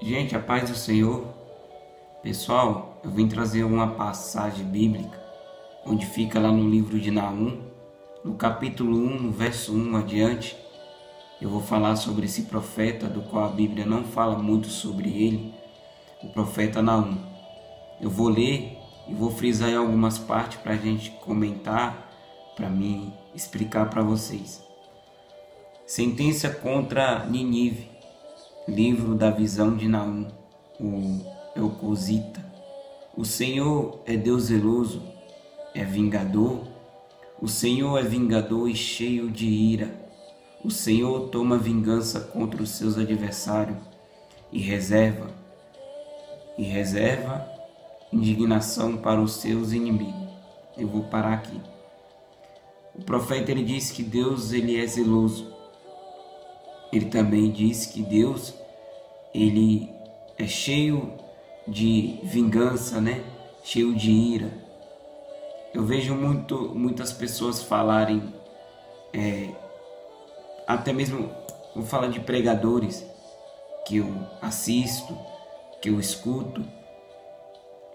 Gente, a paz do Senhor. Pessoal, eu vim trazer uma passagem bíblica onde fica lá no livro de Naum, no capítulo 1, no verso 1 adiante. Eu vou falar sobre esse profeta do qual a Bíblia não fala muito sobre ele, o profeta Naum. Eu vou ler e vou frisar em algumas partes para a gente comentar, para mim explicar para vocês. Sentença contra Ninive livro da visão de Naum, o Eucosita. O Senhor é Deus zeloso, é vingador. O Senhor é vingador e cheio de ira. O Senhor toma vingança contra os seus adversários e reserva e reserva indignação para os seus inimigos. Eu vou parar aqui. O profeta ele diz que Deus ele é zeloso ele também diz que Deus ele é cheio de vingança, né? Cheio de ira. Eu vejo muito, muitas pessoas falarem, é, até mesmo vou falar de pregadores que eu assisto, que eu escuto,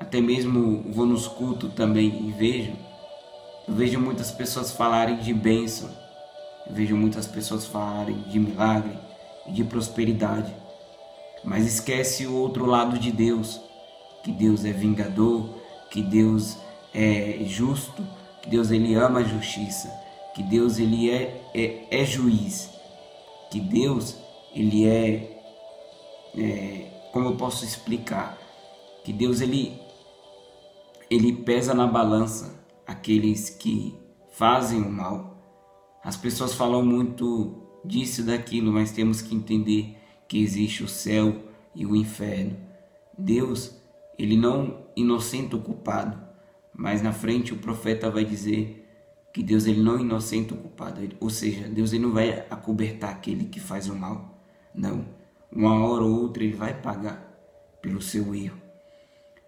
até mesmo vou nos cultos também e vejo. Eu vejo muitas pessoas falarem de bênção vejo muitas pessoas falarem de milagre e de prosperidade, mas esquece o outro lado de Deus, que Deus é vingador, que Deus é justo, que Deus ele ama a justiça, que Deus ele é, é, é juiz, que Deus ele é, é, como eu posso explicar, que Deus ele ele pesa na balança aqueles que fazem o mal as pessoas falam muito disso e daquilo, mas temos que entender que existe o céu e o inferno. Deus, ele não inocenta o culpado, mas na frente o profeta vai dizer que Deus ele não inocenta o culpado, ou seja, Deus ele não vai acobertar aquele que faz o mal. Não, uma hora ou outra ele vai pagar pelo seu erro.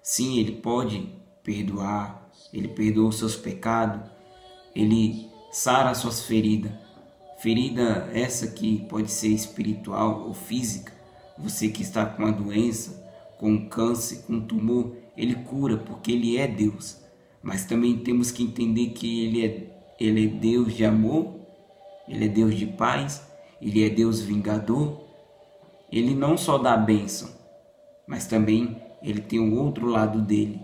Sim, ele pode perdoar, ele perdoa os seus pecados, ele sara suas feridas. Ferida essa que pode ser espiritual ou física. Você que está com uma doença, com um câncer, com um tumor, ele cura porque ele é Deus. Mas também temos que entender que ele é, ele é Deus de amor, ele é Deus de paz, ele é Deus vingador. Ele não só dá a bênção, mas também ele tem o outro lado dele.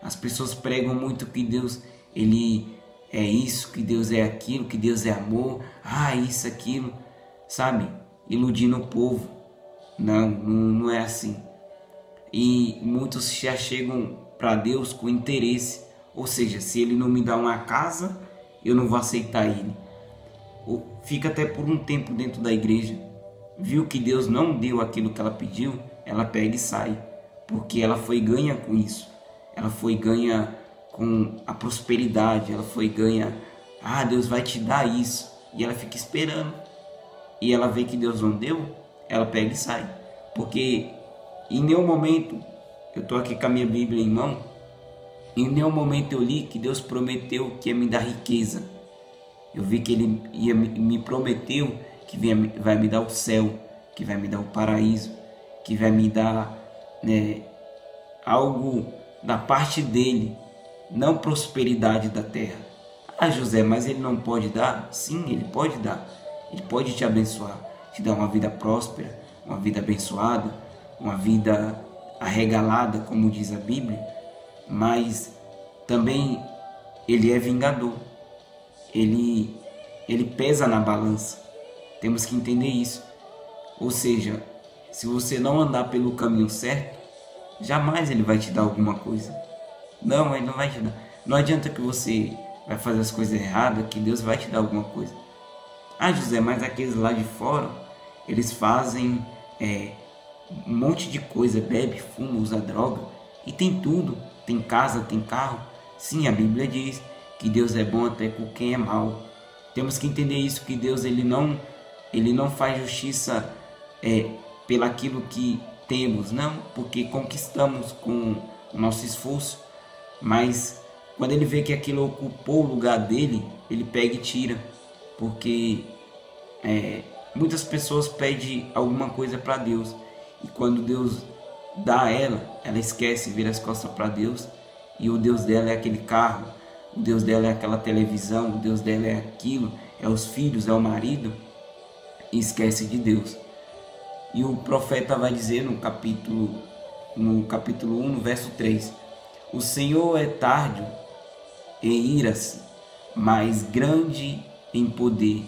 As pessoas pregam muito que Deus ele é isso, que Deus é aquilo, que Deus é amor, ah, isso, aquilo, sabe? Iludindo o povo. Não, não, não é assim. E muitos já chegam para Deus com interesse, ou seja, se ele não me dá uma casa, eu não vou aceitar ele. Ou fica até por um tempo dentro da igreja, viu que Deus não deu aquilo que ela pediu, ela pega e sai, porque ela foi ganha com isso. Ela foi ganha com a prosperidade, ela foi ganha, ah, Deus vai te dar isso, e ela fica esperando. E ela vê que Deus não deu, ela pega e sai. Porque em nenhum momento, eu estou aqui com a minha Bíblia em mão, em nenhum momento eu li que Deus prometeu que ia me dar riqueza. Eu vi que Ele ia, me prometeu que vai me dar o céu, que vai me dar o paraíso, que vai me dar né, algo da parte dele não prosperidade da terra. Ah, José, mas ele não pode dar? Sim, ele pode dar. Ele pode te abençoar, te dar uma vida próspera, uma vida abençoada, uma vida arregalada, como diz a Bíblia, mas também ele é vingador. Ele ele pesa na balança. Temos que entender isso. Ou seja, se você não andar pelo caminho certo, jamais ele vai te dar alguma coisa. Não, ele não vai te dar. Não adianta que você vai fazer as coisas erradas, que Deus vai te dar alguma coisa. Ah, José, mas aqueles lá de fora, eles fazem é, um monte de coisa, bebe, fuma, usa droga, e tem tudo. Tem casa, tem carro. Sim, a Bíblia diz que Deus é bom até com quem é mal. Temos que entender isso, que Deus ele não, ele não faz justiça é, pelaquilo que temos, não, porque conquistamos com o nosso esforço mas quando ele vê que aquilo ocupou o lugar dele, ele pega e tira, porque é, muitas pessoas pedem alguma coisa para Deus E quando Deus dá a ela, ela esquece, vira as costas para Deus. E o Deus dela é aquele carro, o Deus dela é aquela televisão, o Deus dela é aquilo, é os filhos, é o marido. E esquece de Deus. E o profeta vai dizer no capítulo, no capítulo 1, no verso 3: O Senhor é tardio e ira-se, mas grande em poder,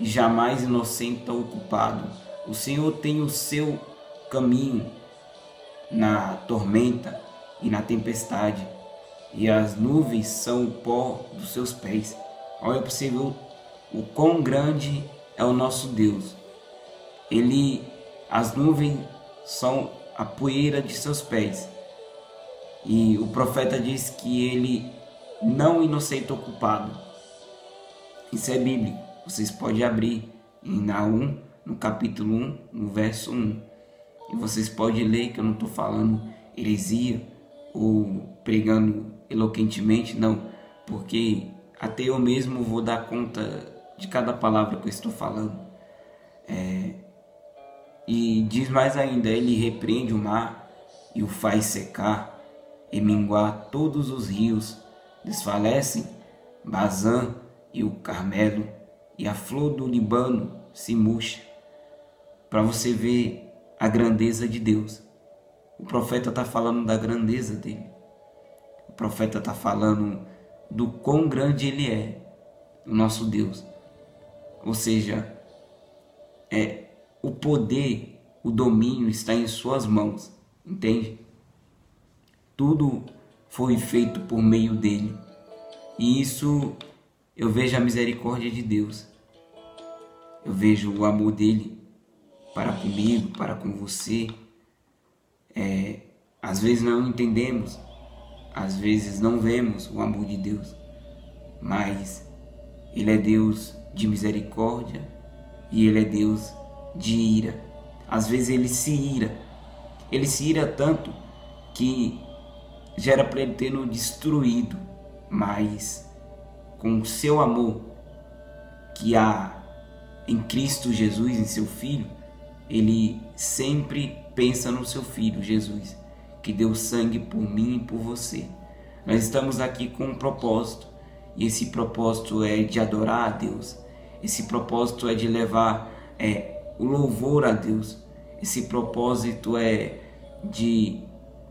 e jamais inocente ou culpado. O Senhor tem o seu caminho na tormenta e na tempestade, e as nuvens são o pó dos seus pés. Olha para você o quão grande é o nosso Deus. Ele, as nuvens são a poeira de seus pés. E o profeta diz que ele não inocente ou culpado. Isso é bíblico. Vocês podem abrir em Naum, no capítulo 1, no verso 1. E vocês podem ler que eu não estou falando heresia ou pregando eloquentemente, não, porque até eu mesmo vou dar conta de cada palavra que eu estou falando. É, e diz mais ainda: Ele repreende o mar e o faz secar e minguar todos os rios, desfalecem Bazã e o Carmelo, e a flor do Libano se murcha. Para você ver a grandeza de Deus. O profeta está falando da grandeza dele. O profeta está falando do quão grande ele é, o nosso Deus. Ou seja, é o poder, o domínio está em suas mãos, entende? Tudo foi feito por meio dele. E isso eu vejo a misericórdia de Deus. Eu vejo o amor dele para comigo, para com você. É, às vezes não entendemos, às vezes não vemos o amor de Deus, mas Ele é Deus de misericórdia e Ele é Deus de ira. Às vezes Ele se ira, Ele se ira tanto que gera para Ele ter nos destruído, mas com o seu amor que há em Cristo Jesus, em seu Filho, ele sempre pensa no seu filho Jesus, que deu sangue por mim e por você. Nós estamos aqui com um propósito, e esse propósito é de adorar a Deus, esse propósito é de levar é, o louvor a Deus, esse propósito é de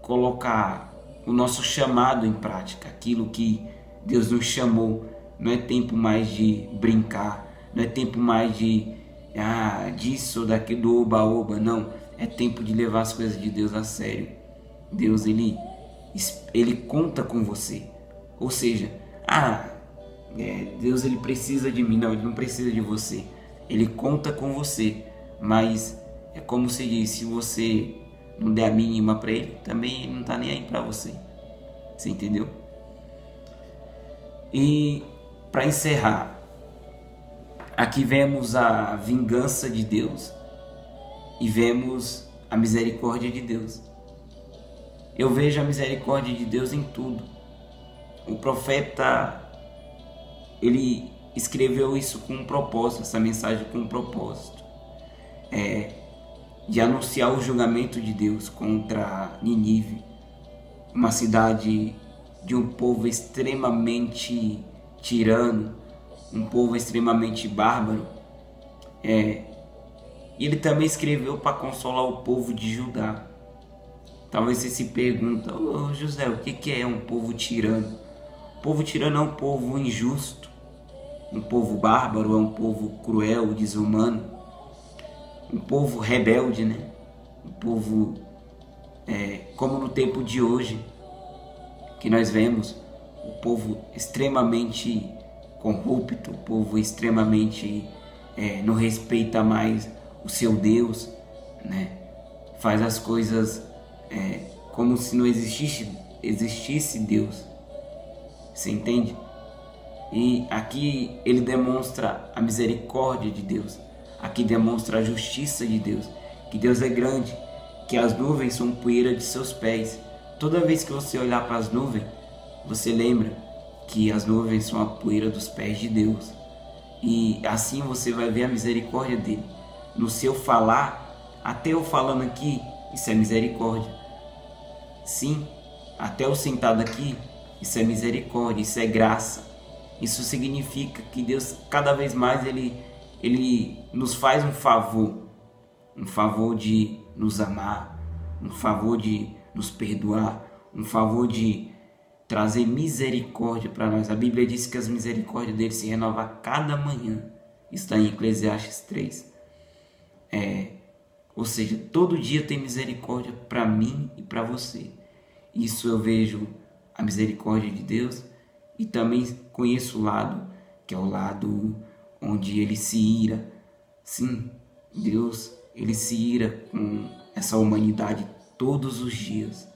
colocar o nosso chamado em prática, aquilo que Deus nos chamou. Não é tempo mais de brincar, não é tempo mais de ah, disso ou daquilo, do oba-oba. Não, é tempo de levar as coisas de Deus a sério. Deus, ele, ele conta com você. Ou seja, ah, é, Deus ele precisa de mim. Não, ele não precisa de você. Ele conta com você. Mas é como se diz, se você não der a mínima para ele, também não está nem aí para você. Você entendeu? E para encerrar, Aqui vemos a vingança de Deus e vemos a misericórdia de Deus. Eu vejo a misericórdia de Deus em tudo. O profeta ele escreveu isso com um propósito, essa mensagem com um propósito. É, de anunciar o julgamento de Deus contra Ninive, uma cidade de um povo extremamente tirano, um povo extremamente bárbaro. É, ele também escreveu para consolar o povo de Judá. Talvez você se pergunta, oh, José, o que, que é um povo tirano? O povo tirano é um povo injusto, um povo bárbaro, é um povo cruel, desumano, um povo rebelde, né? Um povo é, como no tempo de hoje, que nós vemos, o povo extremamente corrupto, o povo extremamente é, não respeita mais o seu Deus, né? faz as coisas é, como se não existisse, existisse Deus. Você entende? E aqui ele demonstra a misericórdia de Deus, aqui demonstra a justiça de Deus, que Deus é grande, que as nuvens são poeira de seus pés. Toda vez que você olhar para as nuvens, você lembra que as nuvens são a poeira dos pés de Deus. E assim você vai ver a misericórdia dele. No seu falar, até eu falando aqui, isso é misericórdia. Sim, até o sentado aqui, isso é misericórdia, isso é graça. Isso significa que Deus cada vez mais ele ele nos faz um favor, um favor de nos amar, um favor de nos perdoar, um favor de trazer misericórdia para nós. A Bíblia diz que as misericórdias dele se renovam a cada manhã. Está em Eclesiastes 3. É, ou seja, todo dia tem misericórdia para mim e para você. Isso eu vejo a misericórdia de Deus e também conheço o lado que é o lado onde ele se ira. Sim, Deus, ele se ira com essa humanidade todos os dias.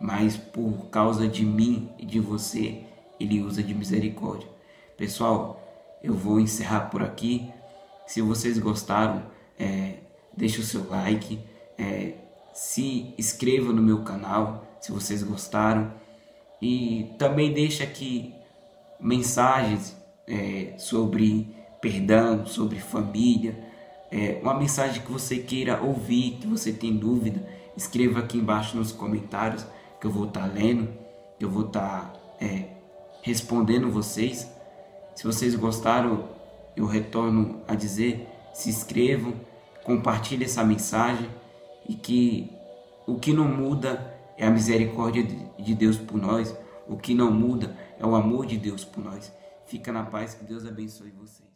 Mas por causa de mim e de você, ele usa de misericórdia. Pessoal, eu vou encerrar por aqui. Se vocês gostaram, é, deixe o seu like, é, se inscreva no meu canal se vocês gostaram e também deixa aqui mensagens é, sobre perdão, sobre família, é, uma mensagem que você queira ouvir, que você tem dúvida, escreva aqui embaixo nos comentários que eu vou estar tá lendo, que eu vou estar tá, é, respondendo vocês. Se vocês gostaram, eu retorno a dizer, se inscrevam, compartilhe essa mensagem e que o que não muda é a misericórdia de Deus por nós, o que não muda é o amor de Deus por nós. Fica na paz, que Deus abençoe você.